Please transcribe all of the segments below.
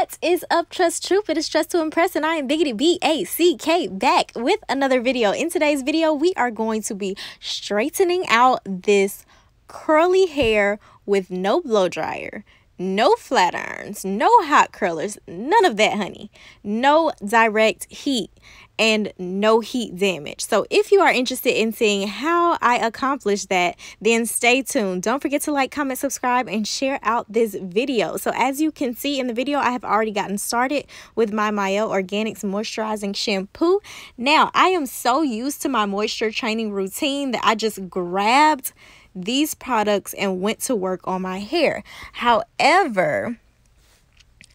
What is up, Tress Troop? It is Tress to Impress, and I am Biggity B A C K back with another video. In today's video, we are going to be straightening out this curly hair with no blow dryer, no flat irons, no hot curlers, none of that, honey. No direct heat and no heat damage. So if you are interested in seeing how I accomplish that, then stay tuned. Don't forget to like, comment, subscribe, and share out this video. So as you can see in the video, I have already gotten started with my Mielle Organics Moisturizing Shampoo. Now, I am so used to my moisture training routine that I just grabbed these products and went to work on my hair. However,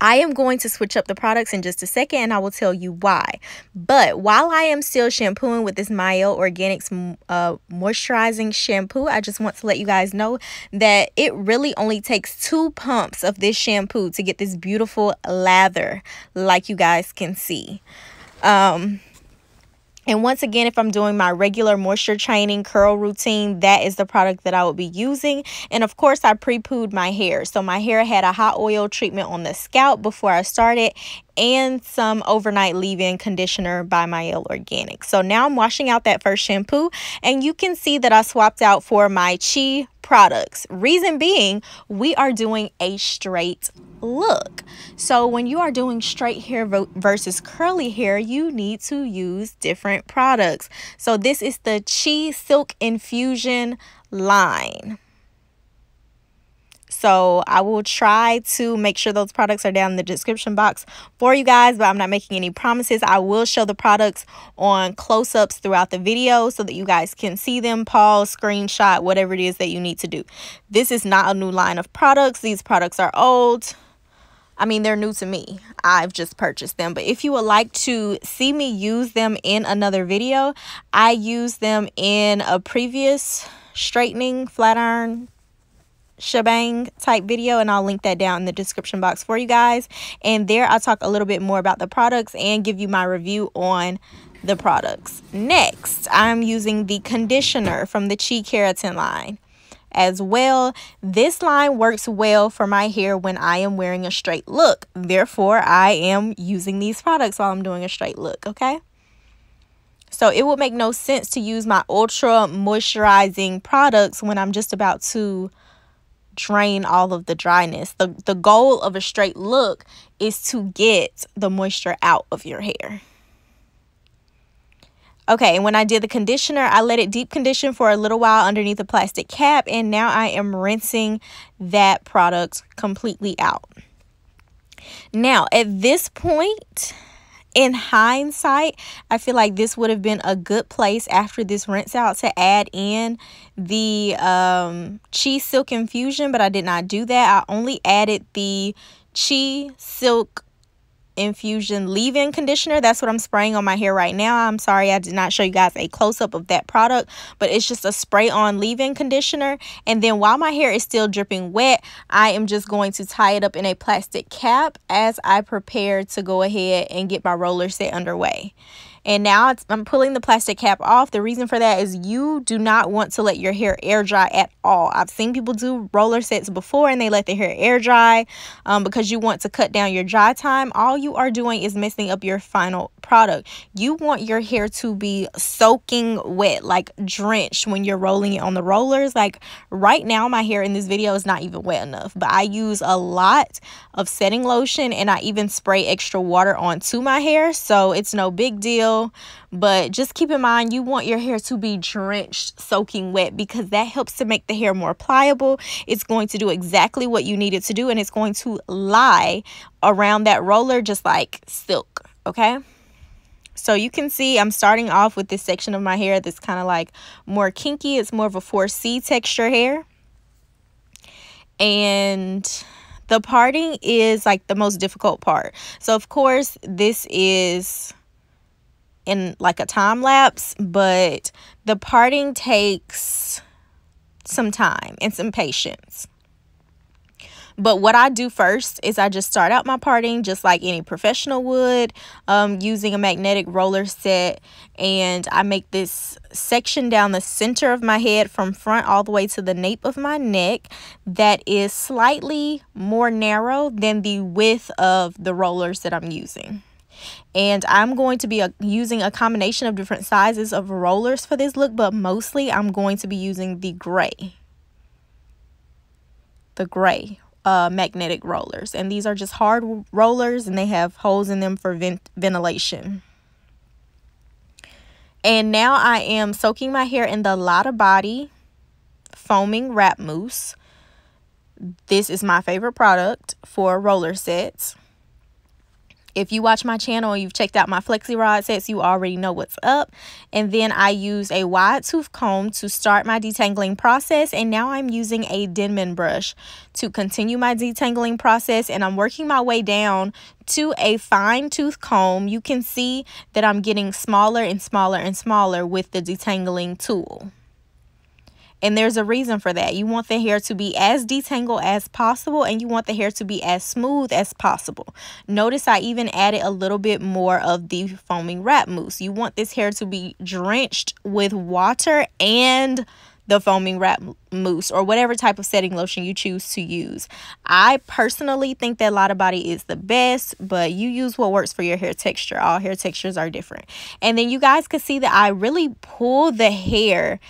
I am going to switch up the products in just a second and I will tell you why. But while I am still shampooing with this Mielle Organics uh, moisturizing shampoo, I just want to let you guys know that it really only takes two pumps of this shampoo to get this beautiful lather like you guys can see. Um, and once again, if I'm doing my regular moisture training curl routine, that is the product that I will be using. And of course, I pre-pooed my hair. So my hair had a hot oil treatment on the scalp before I started and some overnight leave-in conditioner by Mielle Organic. So now I'm washing out that first shampoo and you can see that I swapped out for my Chi products. Reason being, we are doing a straight look. So when you are doing straight hair versus curly hair, you need to use different products. So this is the Chi Silk Infusion line. So I will try to make sure those products are down in the description box for you guys, but I'm not making any promises. I will show the products on close-ups throughout the video so that you guys can see them, pause, screenshot, whatever it is that you need to do. This is not a new line of products. These products are old. I mean, they're new to me. I've just purchased them. But if you would like to see me use them in another video, I used them in a previous straightening flat iron shebang type video and I'll link that down in the description box for you guys. And there I'll talk a little bit more about the products and give you my review on the products. Next, I'm using the conditioner from the Chi Keratin line as well. This line works well for my hair when I am wearing a straight look. Therefore, I am using these products while I'm doing a straight look, okay? So it would make no sense to use my ultra moisturizing products when I'm just about to drain all of the dryness. The, the goal of a straight look is to get the moisture out of your hair. Okay, and when I did the conditioner, I let it deep condition for a little while underneath the plastic cap, and now I am rinsing that product completely out. Now, at this point, in hindsight, I feel like this would have been a good place after this rinse out to add in the um, Chi Silk Infusion, but I did not do that. I only added the Chi Silk infusion leave-in conditioner. That's what i'm spraying on my hair right now. I'm sorry i did not show you guys a close-up of that product but it's just a spray on leave-in conditioner. And then while my hair is still dripping wet i am just going to tie it up in a plastic cap as i prepare to go ahead and get my roller set underway and now I'm pulling the plastic cap off. The reason for that is you do not want to let your hair air dry at all. I've seen people do roller sets before and they let their hair air dry um, because you want to cut down your dry time. All you are doing is messing up your final product. You want your hair to be soaking wet, like drenched when you're rolling it on the rollers. Like right now, my hair in this video is not even wet enough, but I use a lot of setting lotion and I even spray extra water onto my hair. So it's no big deal but just keep in mind you want your hair to be drenched soaking wet because that helps to make the hair more pliable it's going to do exactly what you need it to do and it's going to lie around that roller just like silk okay so you can see I'm starting off with this section of my hair that's kind of like more kinky. It's more of a 4C texture hair. And the parting is like the most difficult part. So of course this is in like a time lapse, but the parting takes some time and some patience. But what I do first is I just start out my parting just like any professional would um, using a magnetic roller set. And I make this section down the center of my head from front all the way to the nape of my neck that is slightly more narrow than the width of the rollers that I'm using and I'm going to be a, uh, using a combination of different sizes of rollers for this look but mostly I'm going to be using the gray. The gray uh, magnetic rollers. And these are just hard rollers and they have holes in them for vent ventilation. And now I am soaking my hair in the Lotta Body foaming wrap mousse. This is my favorite product for roller sets if you watch my channel and you've checked out my flexi rod sets, you already know what's up. And then I use a wide tooth comb to start my detangling process. And now I'm using a Denman brush to continue my detangling process. And I'm working my way down to a fine tooth comb. You can see that I'm getting smaller and smaller and smaller with the detangling tool. And there's a reason for that. You want the hair to be as detangled as possible and you want the hair to be as smooth as possible. Notice I even added a little bit more of the foaming wrap mousse. You want this hair to be drenched with water and the foaming wrap mousse or whatever type of setting lotion you choose to use. I personally think that Lotta Body is the best, but you use what works for your hair texture. All hair textures are different. And then you guys can see that I really pull the hair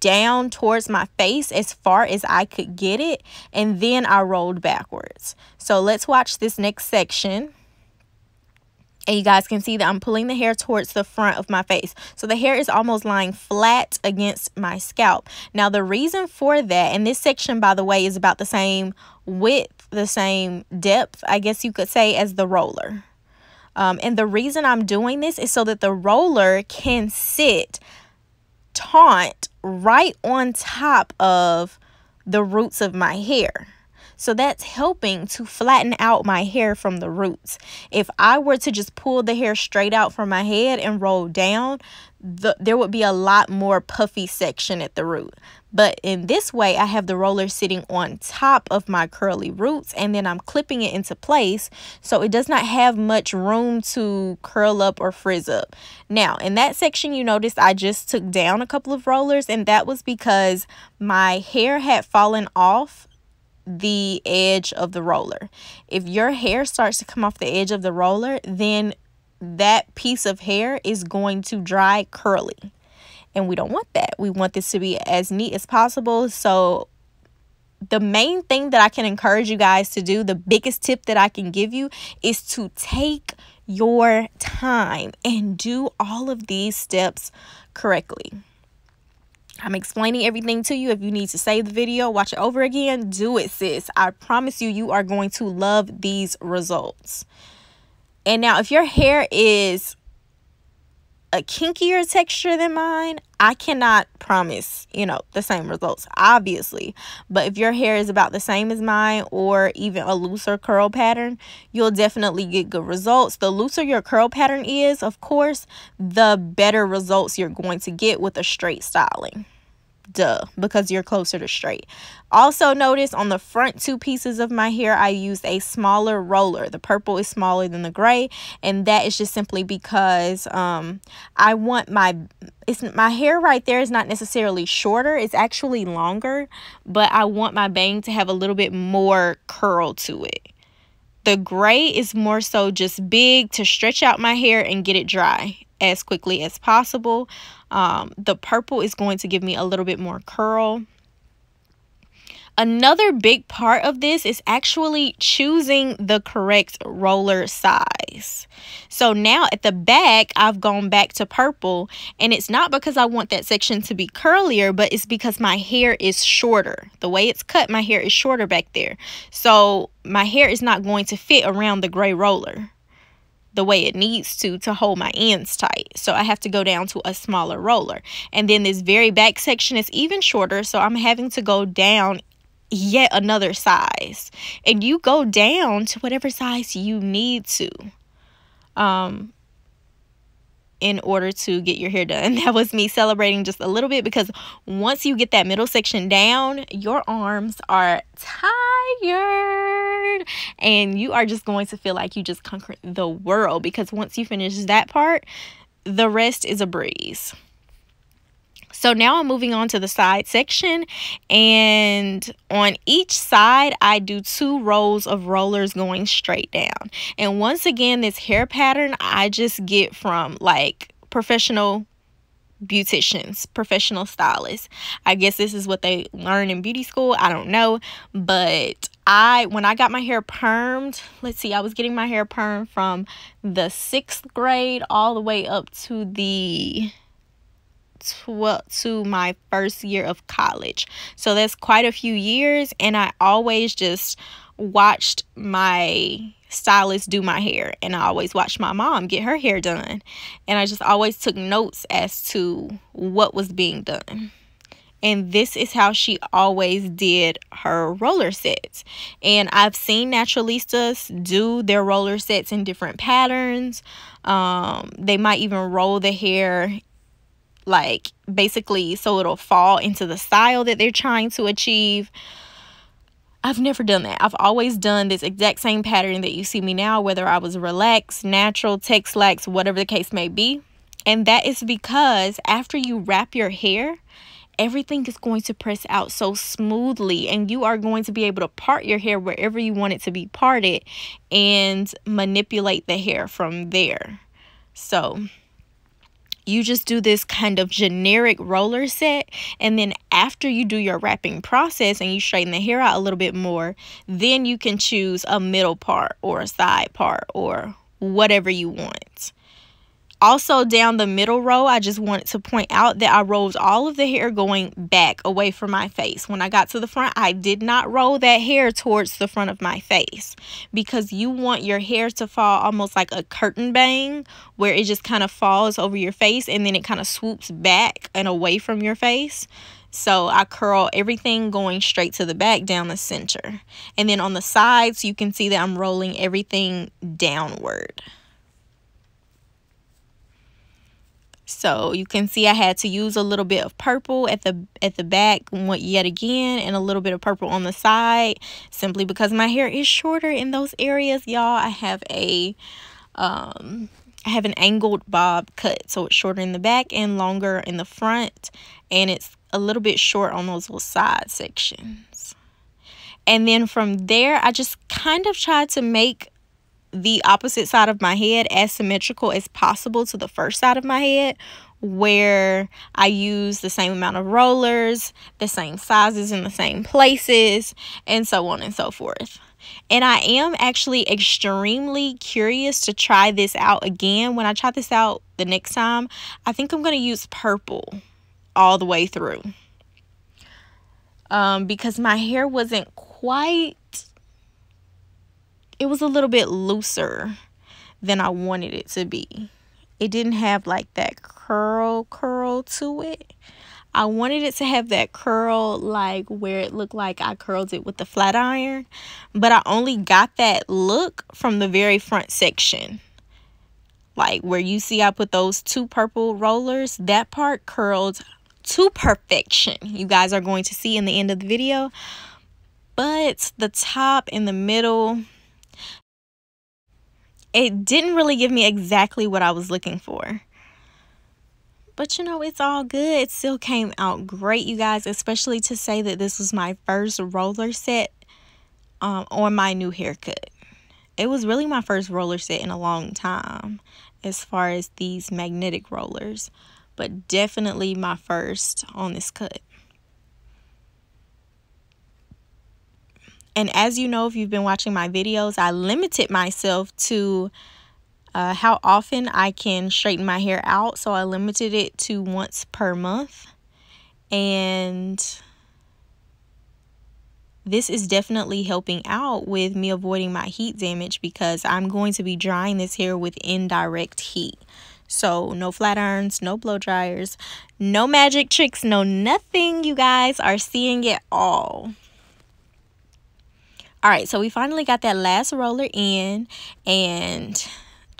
down towards my face as far as I could get it and then I rolled backwards. So let's watch this next section. And you guys can see that I'm pulling the hair towards the front of my face. So the hair is almost lying flat against my scalp. Now the reason for that, and this section by the way is about the same width, the same depth, I guess you could say, as the roller. Um, and the reason I'm doing this is so that the roller can sit taut right on top of the roots of my hair. So that's helping to flatten out my hair from the roots. If I were to just pull the hair straight out from my head and roll down, the, there would be a lot more puffy section at the root. But in this way, I have the roller sitting on top of my curly roots and then I'm clipping it into place so it does not have much room to curl up or frizz up. Now, in that section, you notice I just took down a couple of rollers and that was because my hair had fallen off the edge of the roller. If your hair starts to come off the edge of the roller, then that piece of hair is going to dry curly and we don't want that. We want this to be as neat as possible. So the main thing that I can encourage you guys to do, the biggest tip that I can give you is to take your time and do all of these steps correctly. I'm explaining everything to you. If you need to save the video, watch it over again, do it, sis. I promise you, you are going to love these results. And now, if your hair is a kinkier texture than mine, I cannot promise, you know, the same results, obviously. But if your hair is about the same as mine or even a looser curl pattern, you'll definitely get good results. The looser your curl pattern is, of course, the better results you're going to get with a straight styling duh because you're closer to straight. Also notice on the front two pieces of my hair i used a smaller roller. The purple is smaller than the gray and that is just simply because um i want my it's my hair right there is not necessarily shorter it's actually longer but i want my bang to have a little bit more curl to it. The gray is more so just big to stretch out my hair and get it dry as quickly as possible. Um, the purple is going to give me a little bit more curl. Another big part of this is actually choosing the correct roller size. So now at the back, I've gone back to purple and it's not because I want that section to be curlier, but it's because my hair is shorter. The way it's cut, my hair is shorter back there. So my hair is not going to fit around the gray roller the way it needs to to hold my ends tight. So I have to go down to a smaller roller. And then this very back section is even shorter. So I'm having to go down yet another size. And you go down to whatever size you need to. Um, in order to get your hair done. That was me celebrating just a little bit because once you get that middle section down, your arms are tired and you are just going to feel like you just conquered the world because once you finish that part, the rest is a breeze. So now I'm moving on to the side section and on each side I do two rows of rollers going straight down. And once again this hair pattern I just get from like professional beauticians, professional stylists. I guess this is what they learn in beauty school. I don't know, but I when I got my hair permed, let's see, I was getting my hair permed from the 6th grade all the way up to the 12 to my first year of college. So that's quite a few years and I always just watched my stylist do my hair and I always watched my mom get her hair done. And I just always took notes as to what was being done. And this is how she always did her roller sets. And i've seen naturalistas do their roller sets in different patterns. Um, they might even roll the hair like basically so it'll fall into the style that they're trying to achieve. I've never done that. I've always done this exact same pattern that you see me now, whether I was relaxed, natural, Texlax, whatever the case may be. And that is because after you wrap your hair, everything is going to press out so smoothly and you are going to be able to part your hair wherever you want it to be parted and manipulate the hair from there. So you just do this kind of generic roller set and then after you do your wrapping process and you straighten the hair out a little bit more then you can choose a middle part or a side part or whatever you want also down the middle row, I just wanted to point out that I rolled all of the hair going back away from my face. When I got to the front, I did not roll that hair towards the front of my face because you want your hair to fall almost like a curtain bang where it just kind of falls over your face and then it kind of swoops back and away from your face. So I curl everything going straight to the back down the center. And then on the sides, you can see that I'm rolling everything downward. So you can see I had to use a little bit of purple at the at the back yet again and a little bit of purple on the side simply because my hair is shorter in those areas y'all. I have a um I have an angled bob cut so it's shorter in the back and longer in the front and it's a little bit short on those little side sections. And then from there I just kind of tried to make the opposite side of my head as symmetrical as possible to the first side of my head where I use the same amount of rollers, the same sizes in the same places, and so on and so forth. And I am actually extremely curious to try this out again. When I try this out the next time, I think I'm going to use purple all the way through. Um, because my hair wasn't quite it was a little bit looser than I wanted it to be. It didn't have like that curl curl to it. I wanted it to have that curl like where it looked like I curled it with the flat iron, but I only got that look from the very front section. Like where you see I put those two purple rollers, that part curled to perfection. You guys are going to see in the end of the video. But the top in the middle, it didn't really give me exactly what I was looking for. But you know, it's all good. It still came out great, you guys, especially to say that this was my first roller set um, on my new haircut. It was really my first roller set in a long time as far as these magnetic rollers, but definitely my first on this cut. And as you know, if you've been watching my videos, I limited myself to uh, how often I can straighten my hair out. So I limited it to once per month. And this is definitely helping out with me avoiding my heat damage because I'm going to be drying this hair with indirect heat. So no flat irons, no blow dryers, no magic tricks, no nothing. You guys are seeing it all all right so we finally got that last roller in and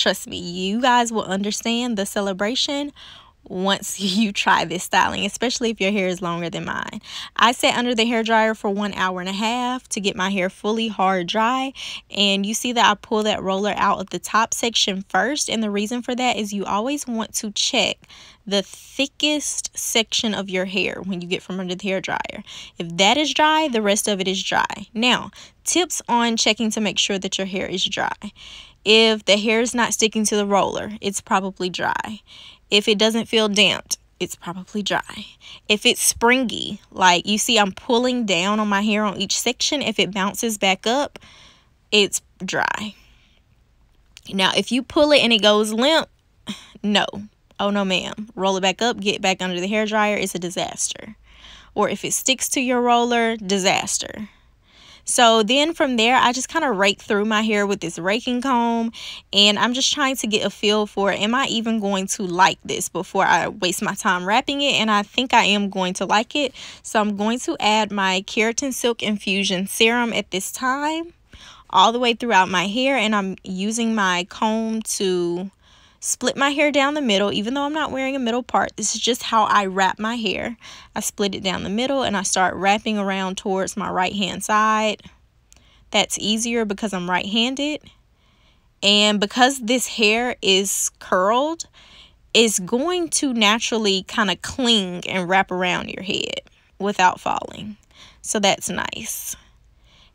trust me, you guys will understand the celebration once you try this styling, especially if your hair is longer than mine. I sat under the hair dryer for one hour and a half to get my hair fully hard dry. And you see that I pull that roller out of the top section first. And the reason for that is you always want to check the thickest section of your hair when you get from under the hair dryer. If that is dry, the rest of it is dry. Now, tips on checking to make sure that your hair is dry. If the hair is not sticking to the roller, it's probably dry. If it doesn't feel damped, it's probably dry. If it's springy, like you see I'm pulling down on my hair on each section, if it bounces back up, it's dry. Now, if you pull it and it goes limp, no. Oh no, ma'am. Roll it back up, get back under the hair dryer, it's a disaster. Or if it sticks to your roller, disaster. So then from there, I just kind of rake through my hair with this raking comb and I'm just trying to get a feel for am I even going to like this before I waste my time wrapping it and I think I am going to like it. So I'm going to add my Keratin Silk Infusion Serum at this time all the way throughout my hair and I'm using my comb to split my hair down the middle even though I'm not wearing a middle part. This is just how I wrap my hair. I split it down the middle and I start wrapping around towards my right hand side. That's easier because I'm right-handed. And because this hair is curled it's going to naturally kind of cling and wrap around your head without falling. So that's nice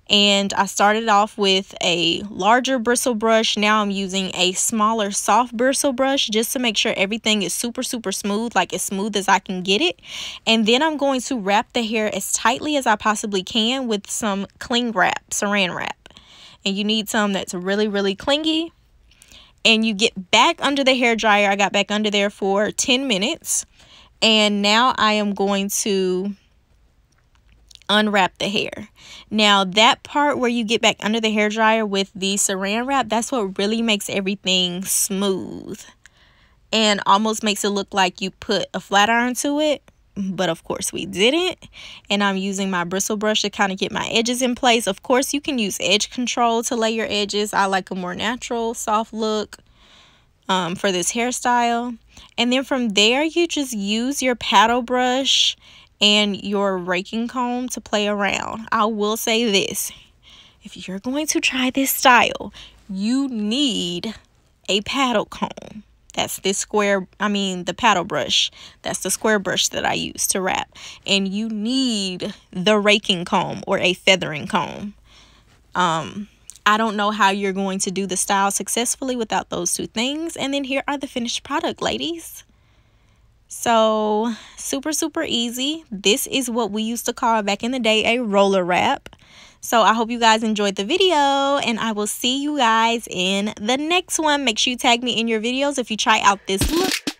and I started off with a larger bristle brush. Now I'm using a smaller soft bristle brush just to make sure everything is super, super smooth, like as smooth as I can get it. And then I'm going to wrap the hair as tightly as I possibly can with some cling wrap, saran wrap. And you need some that's really, really clingy. And you get back under the hair dryer. I got back under there for 10 minutes. And now I am going to unwrap the hair. Now that part where you get back under the hair dryer with the saran wrap, that's what really makes everything smooth and almost makes it look like you put a flat iron to it. But of course we didn't. And I'm using my bristle brush to kind of get my edges in place. Of course you can use edge control to lay your edges. I like a more natural, soft look um, for this hairstyle. And then from there, you just use your paddle brush and your raking comb to play around. I will say this if you're going to try this style, you need a paddle comb. That's this square, I mean, the paddle brush. That's the square brush that I use to wrap. And you need the raking comb or a feathering comb. Um, I don't know how you're going to do the style successfully without those two things. And then here are the finished product, ladies. So super, super easy. This is what we used to call back in the day a roller wrap. So I hope you guys enjoyed the video and I will see you guys in the next one. Make sure you tag me in your videos if you try out this look.